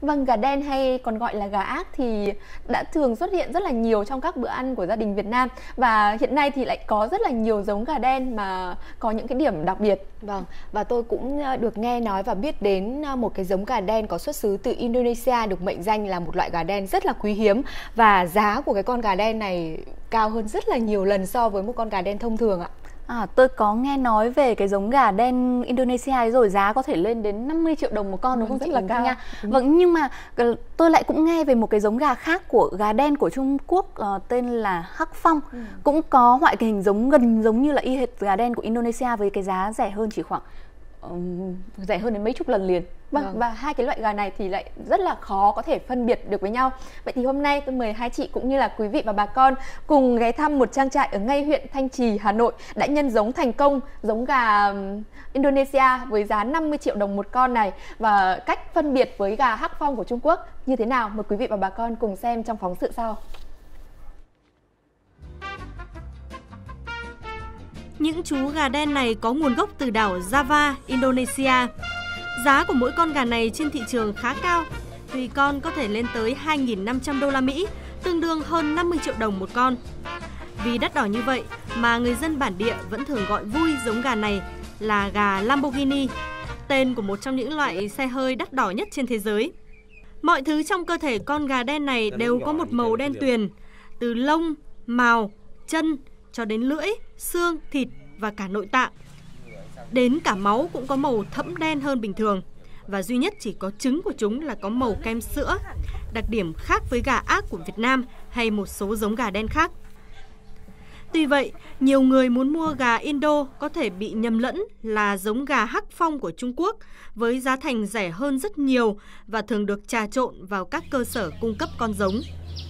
Vâng, gà đen hay còn gọi là gà ác thì đã thường xuất hiện rất là nhiều trong các bữa ăn của gia đình Việt Nam và hiện nay thì lại có rất là nhiều giống gà đen mà có những cái điểm đặc biệt. Vâng, và tôi cũng ờ, được nghe nói và biết đến ờ, một cái giống gà đen có xuất xứ từ Indonesia được mệnh danh là một loại gà đen rất là quý hiếm và giá của cái con gà đen này cao hơn rất là nhiều lần so với một con gà đen thông thường ạ. À, tôi có nghe nói về cái giống gà đen Indonesia ấy rồi giá có thể lên đến 50 triệu đồng một con đúng không rất chị là Quỳnh cao. Nha? Đúng. Vâng nhưng mà ờ, tôi lại cũng nghe về một cái giống gà khác của gà đen của Trung Quốc ờ, tên là Hắc Phong Ừ. cũng có ngoại hình giống gần giống như là y hệt gà đen của Indonesia với cái giá rẻ hơn chỉ khoảng ừm, rẻ hơn đến mấy chục lần liền. Vâng, Vâng. và hai cái loại gà này thì lại rất là khó có thể phân biệt được với nhau. Vậy thì hôm nay tôi mời hai chị cũng như là quý vị và bà con cùng ghé thăm một trang trại ở ngay huyện Thanh Trì, Hà Nội đã nhân giống thành công giống gà Indonesia với giá 50 triệu đồng một con này và cách phân biệt với gà Hắc Phong của Trung Quốc như thế nào mời quý vị và bà con cùng xem trong phóng sự sau. Những chú gà đen này có nguồn gốc từ đảo Java, Indonesia. Giá của mỗi con gà này trên thị trường khá cao, tùy con có thể lên tới 2.500 đô la Mỹ, tương đương hơn 50 triệu đồng một con. Vì đắt đỏ như vậy mà người dân bản địa vẫn thường gọi vui giống gà này là gà Lamborghini, tên của một trong những loại xe hơi đắt đỏ nhất trên thế giới. Mọi thứ trong cơ thể con gà đen này đều có một màu đen tuyền, từ lông, mào, chân cho đến lưỡi, xương, thịt và cả nội tạng. Đến cả máu cũng có màu thẫm đen hơn bình thường và duy nhất chỉ có trứng của chúng là có màu kem sữa, đặc điểm khác với gà ác của Việt Nam hay một số giống gà đen khác. Tuy vậy, nhiều người muốn mua gà Indo có thể bị nhầm lẫn là giống gà Hắc Phong của Trung Quốc với giá thành rẻ hơn rất nhiều và thường được trà trộn vào các cơ sở cung cấp con giống.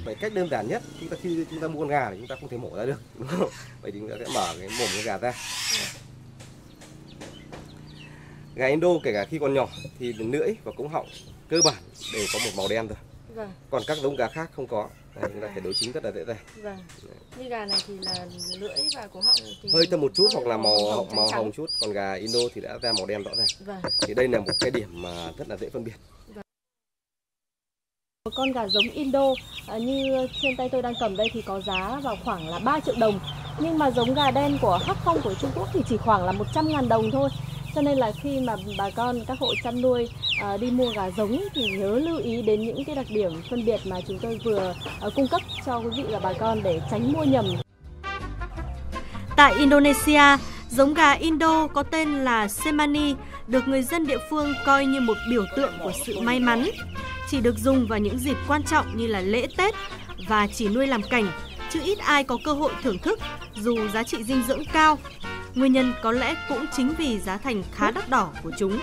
Vậy cách đơn giản nhất chúng ta khi chúng ta mua con gà thì chúng ta không thể mổ ra được đúng không? Vậy thì chúng ta sẽ mở cái mồm con gà ra. Gà Indo kể cả khi còn nhỏ thì lưỡi và cống họng cơ bản đều có một màu đen rồi. Vâng, Còn các giống gà khác không có. Đây, chúng ta thể đối chính rất là dễ dàng. vâng. Như gà này thì là lưỡi và cổ họng thì Hơi thâm một chút hoặc là màu hồng màu hồng chút, còn gà Indo thì đã ra màu đen rõ ràng. Vâng. Thì đây là một cái điểm mà rất là dễ phân biệt. Một con gà giống Indo. À, như trên tay tôi đang cầm đây thì có giá vào khoảng là 3 triệu đồng. Nhưng mà giống gà đen của Hắc Phong của Trung Quốc thì chỉ khoảng là 100 ngàn đồng thôi. Cho nên là khi mà bà con các hộ chăn nuôi à, đi mua gà giống thì nhớ lưu ý đến những cái đặc điểm phân biệt mà chúng tôi vừa à, cung cấp cho quý vị và bà con để tránh mua nhầm. Tại Indonesia, giống gà Indo có tên là Semani được người dân địa phương coi như một biểu tượng của sự may mắn. Chỉ được dùng vào những dịp quan trọng như là lễ Tết và chỉ nuôi làm cảnh, chứ ít ai có cơ hội thưởng thức dù giá trị dinh dưỡng cao. Nguyên nhân có lẽ cũng chính vì giá thành khá đắt đỏ của chúng.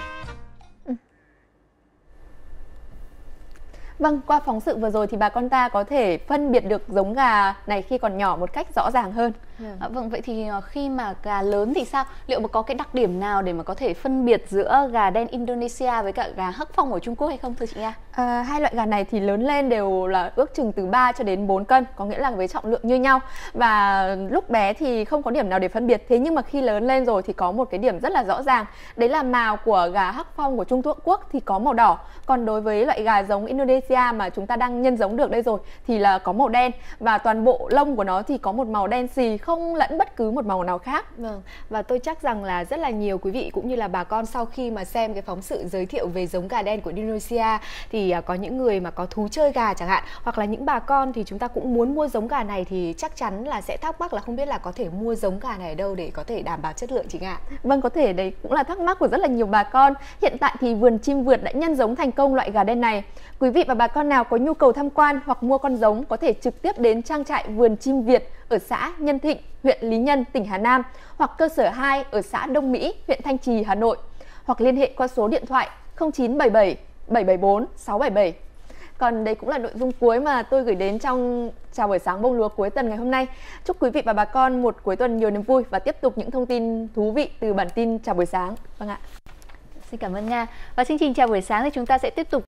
Vâng, qua phóng sự vừa rồi thì bà con ta có thể phân biệt được giống gà này khi còn nhỏ một cách rõ ràng hơn. À, vâng vậy thì ờ, khi mà gà lớn thì sao? Liệu mà có cái đặc điểm nào để mà có thể phân biệt giữa gà đen Indonesia với cả gà Hắc Phong ở Trung Quốc hay không thưa chị Nga? À, hai loại gà này thì lớn lên đều là ước chừng từ 3 cho đến 4 cân, có nghĩa là với trọng lượng như nhau. Và lúc bé thì không có điểm nào để phân biệt, thế nhưng mà khi lớn lên rồi thì có một cái điểm rất là rõ ràng. Đấy là mào của gà Hắc Phong của Trung Quốc thì có màu đỏ, còn đối với loại gà giống Indonesia mà chúng ta đang nhân giống được đây rồi thì là có màu đen và toàn bộ lông của nó thì có một màu đen xì không lẫn bất cứ một màu nào khác. Vâng, và tôi chắc rằng là rất là nhiều quý vị cũng như là bà con sau khi mà xem cái phóng sự giới thiệu về giống gà đen của Indonesia thì à, có những người mà có thú chơi gà chẳng hạn hoặc là những bà con thì chúng ta cũng muốn mua giống gà này thì chắc chắn là sẽ thắc mắc là không biết là có thể mua giống gà này ở đâu để có thể đảm bảo chất lượng chị ạ. Vâng, có thể đấy cũng là thắc mắc của rất là nhiều bà con. Hiện tại thì vườn chim vượt đã nhân giống thành công loại gà đen này. Quý vị và bà con nào có nhu cầu tham quan hoặc mua con giống có thể trực tiếp đến trang trại vườn chim Việt ở xã Nhân Thịnh, huyện Lý Nhân, tỉnh Hà Nam hoặc cơ sở 2 ở xã Đông Mỹ, huyện Thanh Trì, Hà Nội hoặc liên hệ qua số điện thoại 0977 774 677. Còn đây cũng là nội dung cuối mà tôi gửi đến trong chào buổi sáng bông lúa cuối tuần ngày hôm nay. Chúc quý vị và bà con một cuối tuần nhiều niềm vui và tiếp tục những thông tin thú vị từ bản tin chào buổi sáng. Vâng ạ. Xin cảm ơn Nga. Và chương trình chào buổi sáng thì chúng ta sẽ tiếp tục